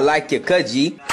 I like your kudgy.